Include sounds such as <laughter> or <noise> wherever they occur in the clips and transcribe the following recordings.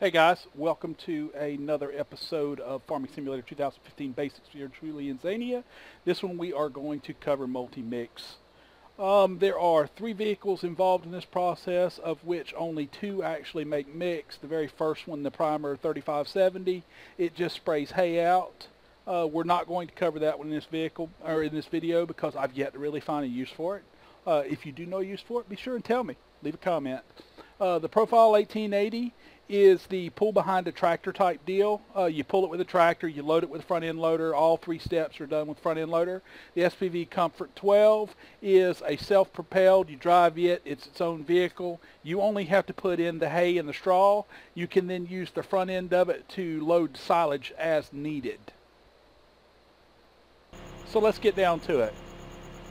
Hey guys, welcome to another episode of Farming Simulator 2015 Basics here truly Inzainia. This one we are going to cover multi-mix. Um, there are three vehicles involved in this process of which only two actually make mix. The very first one, the Primor 3570, it just sprays hay out. Uh, we're not going to cover that one in this vehicle or in this video because I've yet to really find a use for it. Uh, if you do know a use for it, be sure and tell me. Leave a comment. Uh, the Profile 1880 is the pull behind a tractor type deal. Uh, you pull it with a tractor, you load it with a front end loader. All three steps are done with front end loader. The SPV Confort 12 is a self-propelled. You drive it, it's its own vehicle. You only have to put in the hay and the straw. You can then use the front end of it to load silage as needed. So let's get down to it.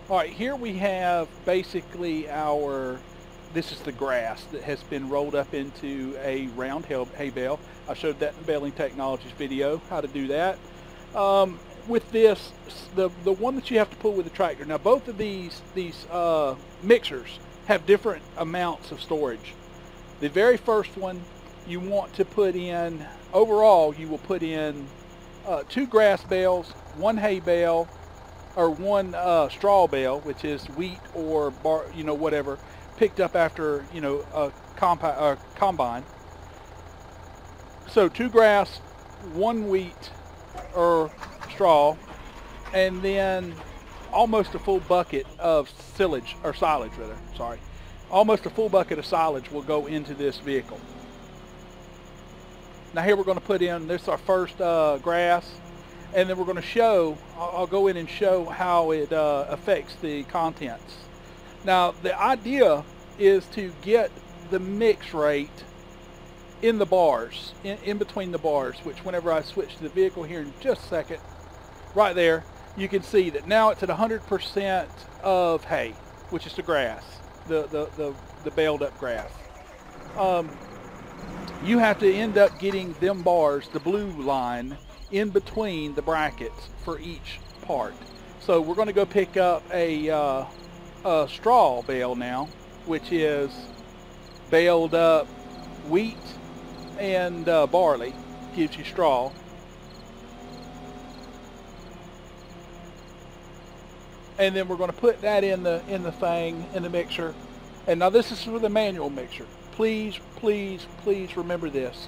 All right, here we have basically our, this is the grass that has been rolled up into a round hay bale. I showed that in Baling Technologies video, how to do that. Um, with this, the, the one that you have to pull with the tractor, now both of these, these uh, mixers have different amounts of storage. The very first one you want to put in, overall you will put in uh, two grass bales, one hay bale, or one uh, straw bale, which is wheat or bar, you know whatever, picked up after you know a combine. So two grass, one wheat or straw, and then almost a full bucket of silage or silage rather. Sorry, almost a full bucket of silage will go into this vehicle. Now here we're going to put in this is our first uh, grass and then we're going to show, I'll, go in and show how it uh, affects the contents. Now the idea is to get the mix rate in the bars, in, in between the bars, which whenever I switch to the vehicle here in just a second, right there, you can see that now it's at 100% of hay, which is the grass, the, the, the, the baled up grass. Um, you have to end up getting them bars, the blue line, in between the brackets for each part. So we're going to go pick up a, uh, a straw bale now, which is baled up wheat and uh, barley, gives you straw. And then we're going to put that in the in the thing in the mixer. And now this is for the manual mixer. Please, please, please remember this.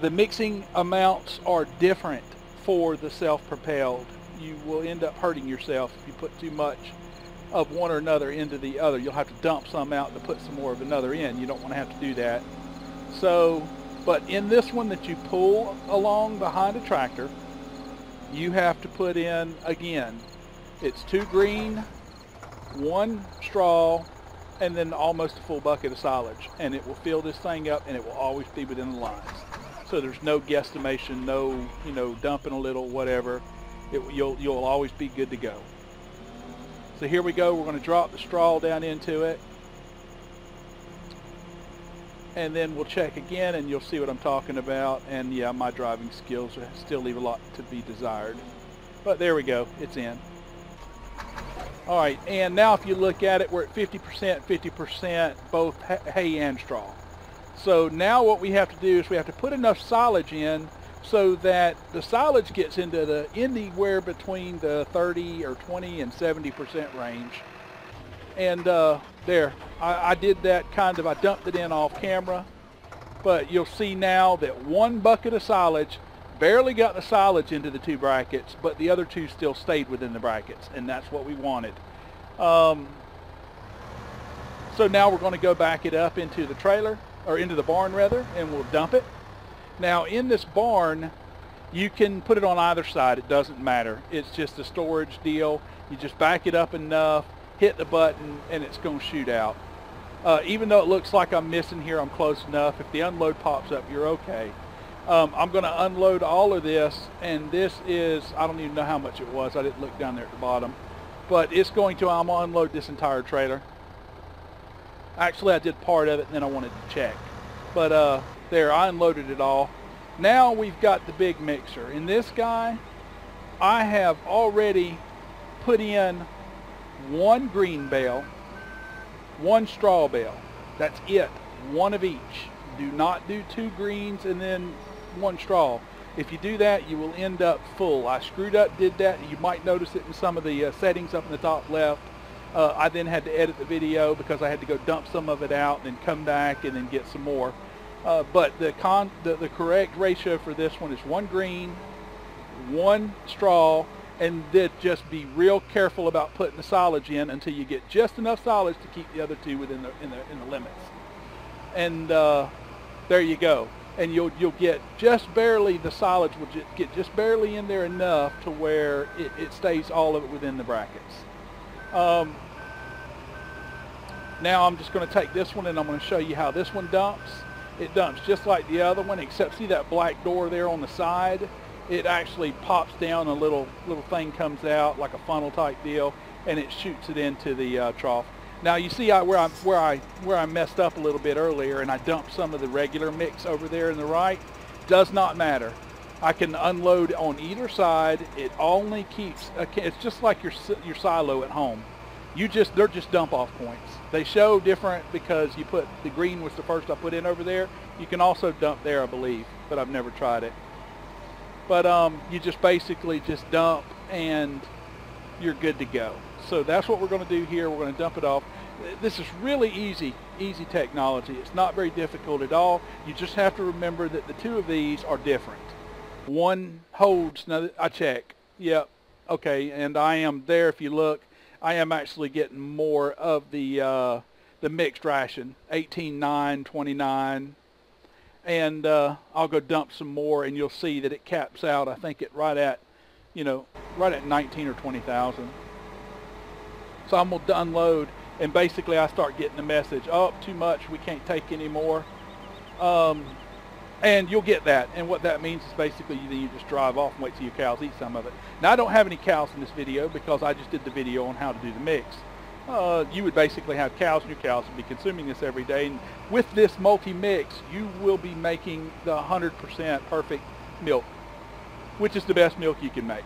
The mixing amounts are different for the self-propelled. You will end up hurting yourself if you put too much of one or another into the other. You'll have to dump some out to put some more of another in. You don't want to have to do that. So, but in this one that you pull along behind a tractor, you have to put in, again, it's two green, one straw, and then almost a full bucket of silage. And it will fill this thing up and it will always be within the lines so there's no guesstimation, no you know dumping a little, whatever. It, you'll you'll always be good to go. So here we go. We're going to drop the straw down into it, and then we'll check again, and you'll see what I'm talking about. And yeah, my driving skills still leave a lot to be desired, but there we go. It's in. All right, and now if you look at it, we're at 50%, 50%, both hay and straw. So now what we have to do is we have to put enough silage in so that the silage gets into the anywhere between the 30 or 20 and 70 percent range. And uh, there, I, I did that kind of, I dumped it in off camera, but you'll see now that one bucket of silage barely got the silage into the two brackets, but the other two still stayed within the brackets, and that's what we wanted. Um, so now we're going to go back it up into the trailer or into the barn rather, and we'll dump it. Now in this barn, you can put it on either side. It doesn't matter. It's just a storage deal. You just back it up enough, hit the button, and it's going to shoot out. Uh, even though it looks like I'm missing here, I'm close enough. If the unload pops up, you're okay. Um, I'm going to unload all of this, and this is, I don't even know how much it was. I didn't look down there at the bottom. But it's going to, I'm going to unload this entire trailer. Actually, I did part of it, and then I wanted to check. But uh, there, I unloaded it all. Now we've got the big mixer. In this guy, I have already put in one green bale, one straw bale. That's it, one of each. Do not do two greens and then one straw. If you do that, you will end up full. I screwed up, did that. You might notice it in some of the uh, settings up in the top left. Uh, I then had to edit the video because I had to go dump some of it out and then come back and then get some more. Uh, but the, con the, the correct ratio for this one is one green, one straw, and then just be real careful about putting the silage in until you get just enough silage to keep the other two within the in the in the limits. And uh, there you go. And you'll you'll get just barely the silage will just get just barely in there enough to where it, it stays all of it within the brackets. Um, now I'm just going to take this one and I'm going to show you how this one dumps. It dumps just like the other one, except see that black door there on the side? It actually pops down, a little little thing comes out like a funnel type deal, and it shoots it into the uh, trough. Now you see I, where I where I where I messed up a little bit earlier, and I dumped some of the regular mix over there in the right. Does not matter. I can unload on either side. It only keeps. It's just like your your silo at home. You just they're just dump off points. They show different because you put the green was the first I put in over there. You can also dump there, I believe, but I've never tried it. But um, you just basically just dump and you're good to go. So that's what we're going to do here. We're going to dump it off. This is really easy, easy technology. It's not very difficult at all. You just have to remember that the two of these are different. One holds, now I check, yep, okay, and I am there if you look. I am actually getting more of the uh, the mixed ration, 18, 9, 29, and uh, I'll go dump some more, and you'll see that it caps out. I think it right at, you know, right at 19 or 20,000. So I'm gonna unload, and basically I start getting the message, oh, too much, we can't take any more. Um, and you'll get that. And what that means is basically you, you just drive off and wait till your cows eat some of it. Now I don't have any cows in this video because I just did the video on how to do the mix. Uh, you would basically have cows and your cows would be consuming this every day. And with this multi-mix, you will be making the 100% perfect milk, which is the best milk you can make.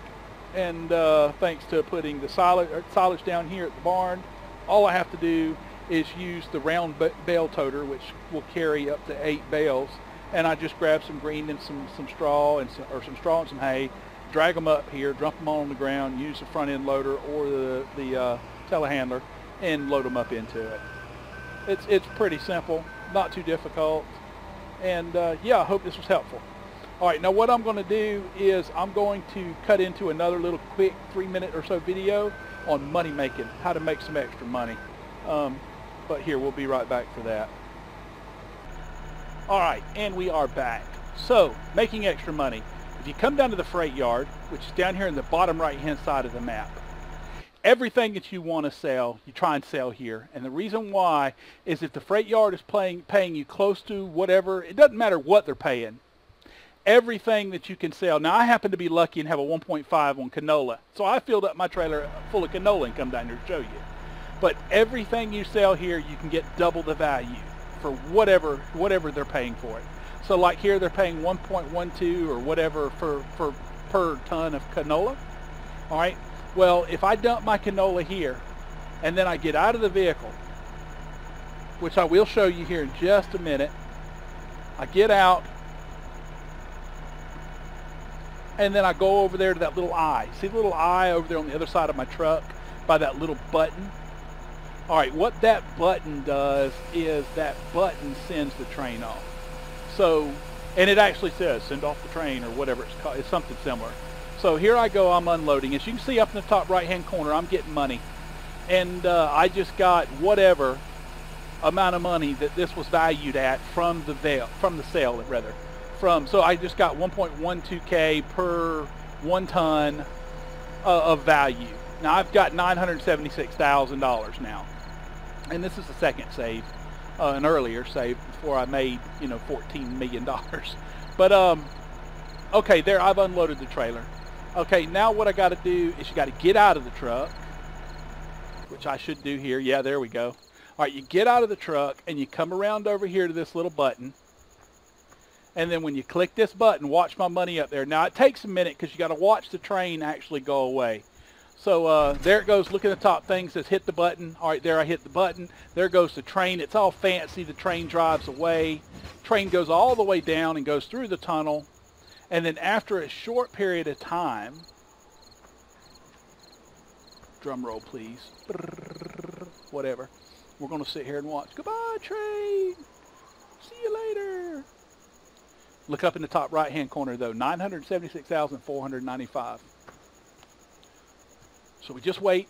And uh, thanks to putting the silage, uh, down here at the barn, all I have to do is use the round bale toter, which will carry up to eight bales and I just grab some green and some, some straw and some, or some straw and some hay, drag them up here, dump them on the ground, use the front end loader or the, the uh, telehandler and load them up into it. It's, it's pretty simple, not too difficult. And uh, yeah, I hope this was helpful. All right, now what I'm going to do is I'm going to cut into another little quick three minute or so video on money making, how to make some extra money. Um, but here, we'll be right back for that. All right, and we are back. So, making extra money. If you come down to the freight yard, which is down here in the bottom right-hand side of the map, everything that you want to sell, you try and sell here. And the reason why is if the freight yard is paying, paying you close to whatever, it doesn't matter what they're paying. Everything that you can sell. Now, I happen to be lucky and have a 1.5 on canola. So I filled up my trailer full of canola and come down here to show you. But everything you sell here, you can get double the value for whatever whatever they're paying for it. So like here they're paying 1.12 or whatever for, for per ton of canola. All right. Well, if I dump my canola here and then I get out of the vehicle, which I will show you here in just a minute, I get out and then I go over there to that little eye. See the little eye over there on the other side of my truck by that little button? All right, what that button does is that button sends the train off. So, and it actually says send off the train or whatever it's called. It's something similar. So here I go, I'm unloading. As you can see up in the top right-hand corner, I'm getting money. And uh, I just got whatever amount of money that this was valued at from the veil, from the sale rather. From so I just got 1.12k per one ton uh, of value. Now I've got $976,000 now and this is the second save, uh, an earlier save before I made, you know, $14 million. <laughs> but, um, okay, there, I've unloaded the trailer. Okay, now what I got to do is you got to get out of the truck, which I should do here. Yeah, there we go. All right, you get out of the truck and you come around over here to this little button. And then when you click this button, watch my money up there. Now, it takes a minute because you got to watch the train actually go away. So uh, there it goes. Look at the top thing. says hit the button. All right, there I hit the button. There goes the train. It's all fancy. The train drives away. Train goes all the way down and goes through the tunnel. And then after a short period of time, drum roll please, whatever, we're going to sit here and watch. Goodbye, train. See you later. Look up in the top right-hand corner, though. 976,495. So we just wait.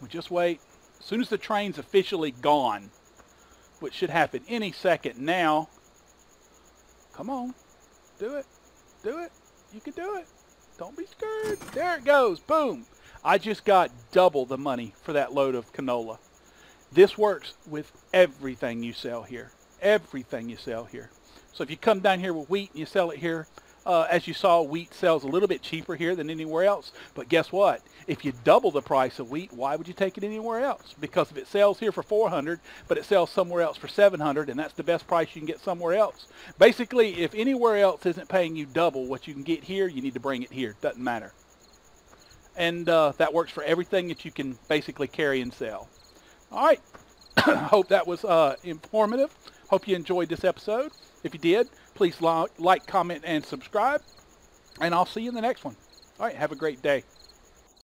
We just wait. As soon as the train's officially gone, which should happen any second now, come on. Do it. Do it. You can do it. Don't be scared. There it goes. Boom. I just got double the money for that load of canola. This works with everything you sell here. Everything you sell here. So if you come down here with wheat and you sell it here, uh, as you saw, wheat sells a little bit cheaper here than anywhere else. But guess what? If you double the price of wheat, why would you take it anywhere else? Because if it sells here for 400, but it sells somewhere else for 700, and that's the best price you can get somewhere else. Basically, if anywhere else isn't paying you double what you can get here, you need to bring it here. Doesn't matter. And uh, that works for everything that you can basically carry and sell. All right. <coughs> Hope that was uh, informative. Hope you enjoyed this episode. If you did, please like, comment, and subscribe. And I'll see you in the next one. All right, have a great day.